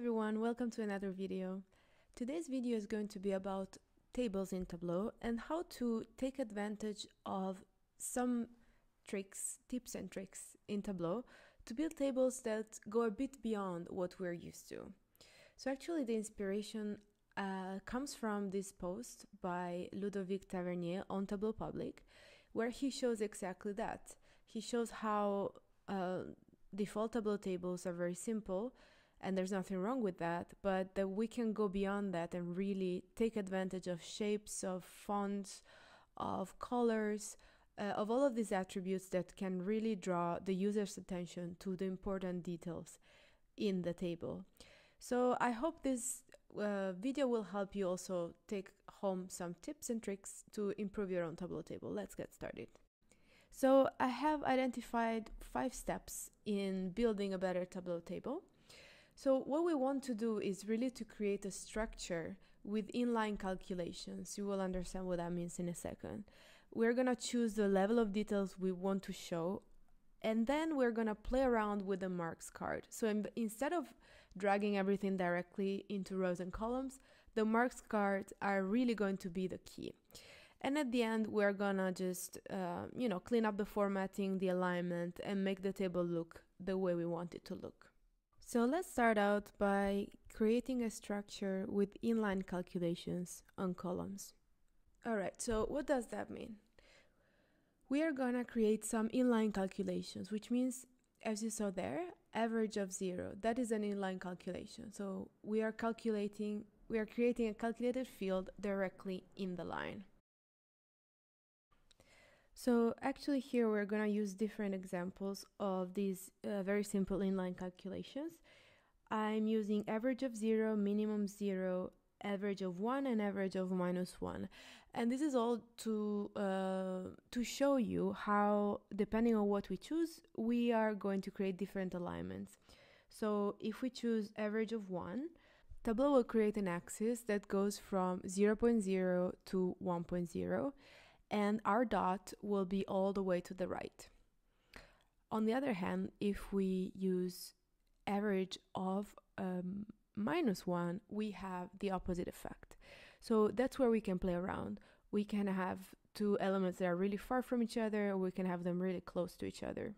everyone, welcome to another video. Today's video is going to be about tables in Tableau and how to take advantage of some tricks, tips and tricks in Tableau to build tables that go a bit beyond what we're used to. So actually the inspiration uh, comes from this post by Ludovic Tavernier on Tableau Public, where he shows exactly that. He shows how uh, default Tableau tables are very simple and there's nothing wrong with that, but that we can go beyond that and really take advantage of shapes, of fonts, of colors, uh, of all of these attributes that can really draw the user's attention to the important details in the table. So I hope this uh, video will help you also take home some tips and tricks to improve your own Tableau table. Let's get started. So I have identified five steps in building a better Tableau table. So what we want to do is really to create a structure with inline calculations. You will understand what that means in a second. We're going to choose the level of details we want to show and then we're going to play around with the marks card. So in, instead of dragging everything directly into rows and columns, the marks cards are really going to be the key. And at the end, we're gonna just, uh, you know, clean up the formatting, the alignment, and make the table look the way we want it to look. So let's start out by creating a structure with inline calculations on columns. Alright, so what does that mean? We are gonna create some inline calculations, which means, as you saw there, average of zero. That is an inline calculation. So we are calculating, we are creating a calculated field directly in the line. So actually here we're going to use different examples of these uh, very simple inline calculations. I'm using average of 0, minimum 0, average of 1 and average of minus 1. And this is all to, uh, to show you how, depending on what we choose, we are going to create different alignments. So if we choose average of 1, Tableau will create an axis that goes from 0.0 to 1.0 and our dot will be all the way to the right. On the other hand, if we use average of um, minus 1, we have the opposite effect. So that's where we can play around. We can have two elements that are really far from each other, we can have them really close to each other.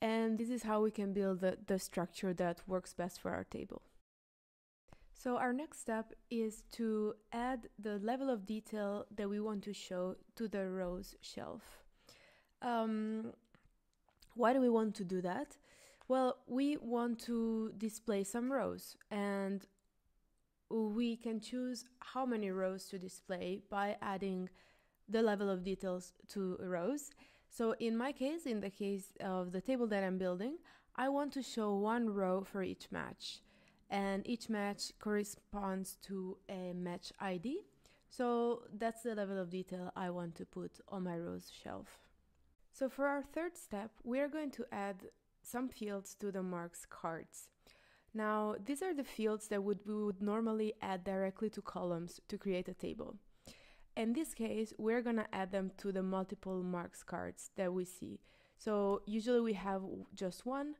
And this is how we can build the, the structure that works best for our table. So our next step is to add the level of detail that we want to show to the rows shelf. Um, why do we want to do that? Well, we want to display some rows and we can choose how many rows to display by adding the level of details to rows. So in my case, in the case of the table that I'm building, I want to show one row for each match and each match corresponds to a match ID. So that's the level of detail I want to put on my rows shelf. So for our third step, we are going to add some fields to the marks cards. Now, these are the fields that would, we would normally add directly to columns to create a table. In this case, we're going to add them to the multiple marks cards that we see. So usually we have just one,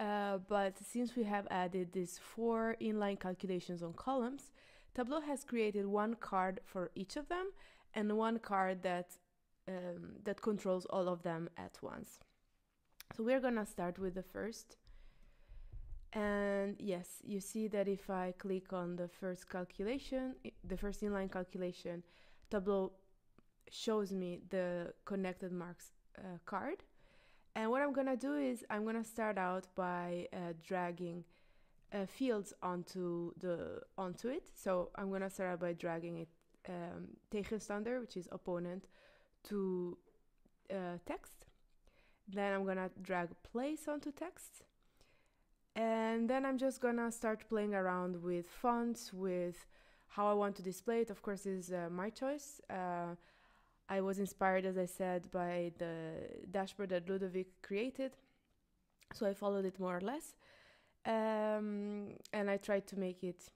uh, but since we have added these four inline calculations on columns, Tableau has created one card for each of them and one card that um, that controls all of them at once. So we're gonna start with the first. And yes, you see that if I click on the first calculation, the first inline calculation, Tableau shows me the connected marks uh, card. And what I'm gonna do is I'm gonna start out by uh, dragging uh, fields onto the onto it. So I'm gonna start out by dragging it um, tegenstander, which is opponent, to uh, text. Then I'm gonna drag place onto text. And then I'm just gonna start playing around with fonts, with how I want to display it. Of course, is uh, my choice. Uh, I was inspired, as I said, by the dashboard that Ludovic created. So I followed it more or less. Um, and I tried to make it,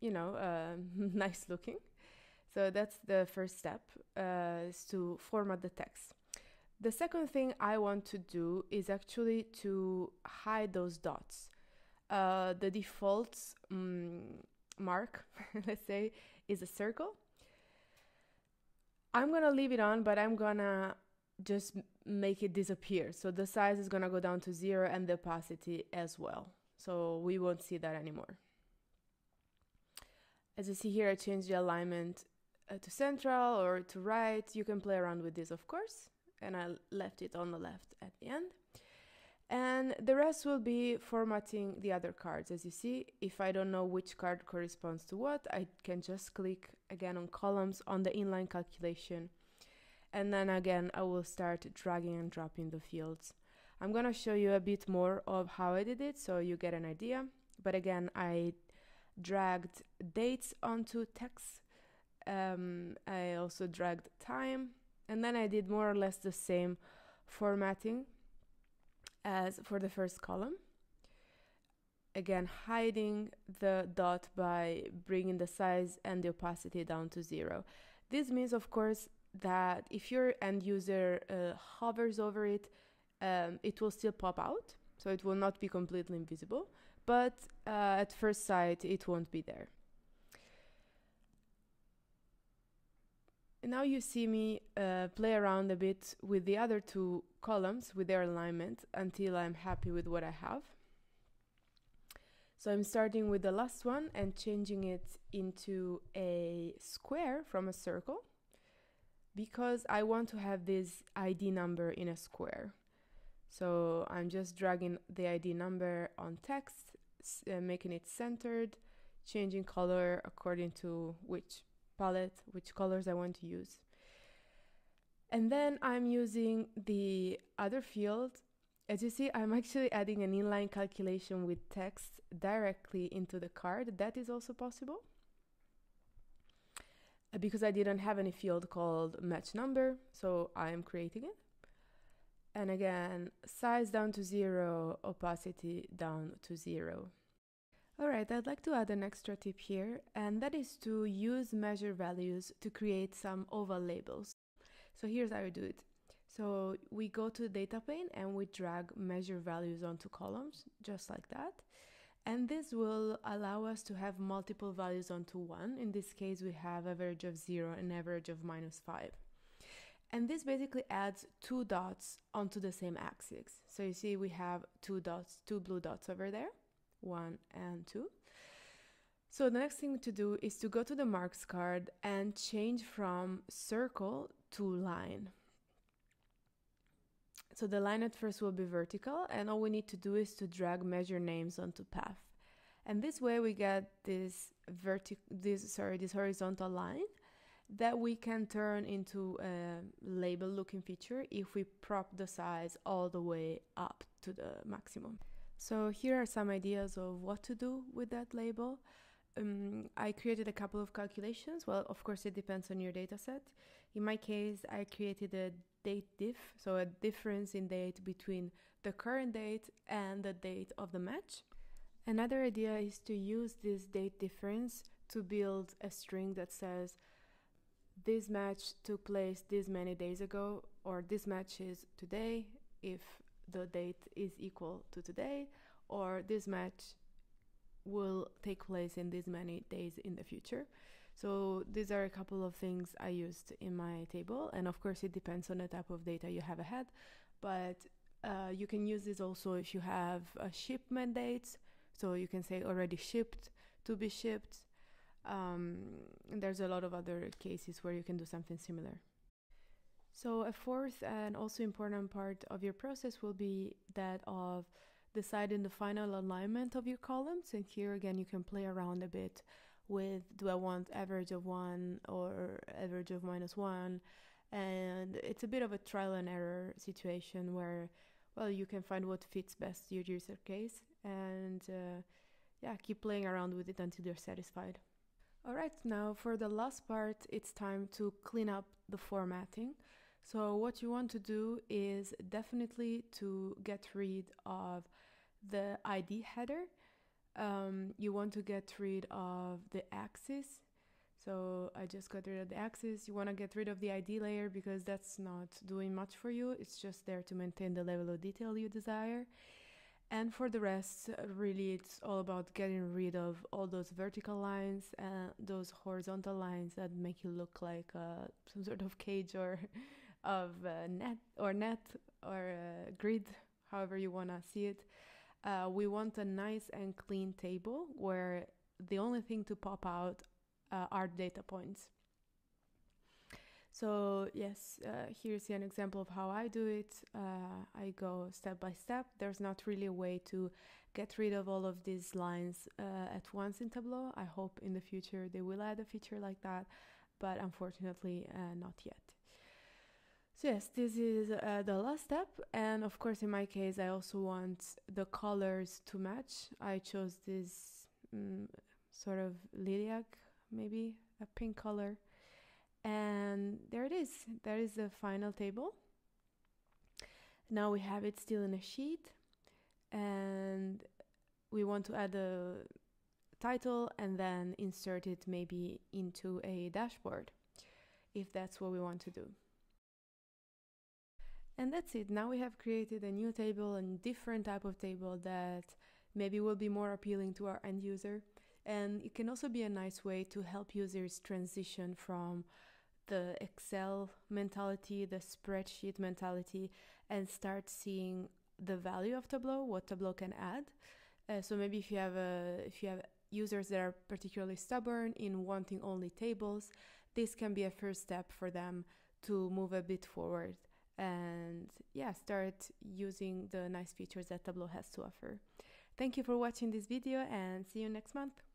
you know, uh, nice looking. So that's the first step, uh, is to format the text. The second thing I want to do is actually to hide those dots. uh, the default um, mark, let's say, is a circle. I'm gonna leave it on, but I'm gonna just make it disappear. So the size is gonna go down to zero and the opacity as well. So we won't see that anymore. As you see here, I changed the alignment uh, to central or to right. You can play around with this, of course. And I left it on the left at the end. And the rest will be formatting the other cards. As you see, if I don't know which card corresponds to what, I can just click again on columns on the inline calculation. And then again, I will start dragging and dropping the fields. I'm gonna show you a bit more of how I did it so you get an idea. But again, I dragged dates onto text. Um, I also dragged time. And then I did more or less the same formatting as for the first column. Again, hiding the dot by bringing the size and the opacity down to zero. This means, of course, that if your end user uh, hovers over it, um, it will still pop out, so it will not be completely invisible, but uh, at first sight, it won't be there. Now you see me uh, play around a bit with the other two columns with their alignment until I'm happy with what I have. So I'm starting with the last one and changing it into a square from a circle because I want to have this ID number in a square. So I'm just dragging the ID number on text, uh, making it centered, changing color according to which palette, which colors I want to use. And then I'm using the other field. As you see, I'm actually adding an inline calculation with text directly into the card. That is also possible. Uh, because I didn't have any field called match number, so I am creating it. And again, size down to zero, opacity down to zero. Alright, I'd like to add an extra tip here, and that is to use measure values to create some oval labels. So here's how you do it. So we go to the data pane and we drag measure values onto columns, just like that. And this will allow us to have multiple values onto one. In this case, we have average of zero and average of minus five. And this basically adds two dots onto the same axis. So you see we have two dots, two blue dots over there one and two. So the next thing to do is to go to the marks card and change from circle to line. So the line at first will be vertical and all we need to do is to drag measure names onto path. And this way we get this vertical this sorry this horizontal line that we can turn into a label looking feature if we prop the size all the way up to the maximum. So here are some ideas of what to do with that label. Um, I created a couple of calculations. Well, of course, it depends on your data set. In my case, I created a date diff, so a difference in date between the current date and the date of the match. Another idea is to use this date difference to build a string that says this match took place this many days ago, or this match is today if the date is equal to today or this match will take place in these many days in the future. So these are a couple of things I used in my table, and of course it depends on the type of data you have ahead, but uh, you can use this also if you have a shipment dates. So you can say already shipped, to be shipped. Um, there's a lot of other cases where you can do something similar. So a fourth and also important part of your process will be that of deciding the final alignment of your columns. And here again, you can play around a bit with do I want average of one or average of minus one? And it's a bit of a trial and error situation where, well, you can find what fits best your user case and uh, yeah, keep playing around with it until you're satisfied. All right, now for the last part, it's time to clean up the formatting. So what you want to do is definitely to get rid of the ID header. Um, you want to get rid of the axis. So I just got rid of the axis. You want to get rid of the ID layer because that's not doing much for you. It's just there to maintain the level of detail you desire. And for the rest, really, it's all about getting rid of all those vertical lines and those horizontal lines that make you look like uh, some sort of cage or of uh, net or net or uh, grid, however you want to see it. Uh, we want a nice and clean table where the only thing to pop out uh, are data points. So yes, uh, here's an example of how I do it. Uh, I go step by step. There's not really a way to get rid of all of these lines at once in Tableau. I hope in the future they will add a feature like that, but unfortunately not yet. So yes, this is uh, the last step, and of course in my case I also want the colors to match. I chose this um, sort of lilac, maybe a pink color and there it is. There is the final table. Now we have it still in a sheet and we want to add a title and then insert it maybe into a dashboard if that's what we want to do. And that's it. Now we have created a new table, a different type of table that maybe will be more appealing to our end user. And it can also be a nice way to help users transition from the Excel mentality, the spreadsheet mentality, and start seeing the value of Tableau, what Tableau can add. Uh, so maybe if you have a if you have users that are particularly stubborn in wanting only tables, this can be a first step for them to move a bit forward and yeah, start using the nice features that Tableau has to offer. Thank you for watching this video and see you next month.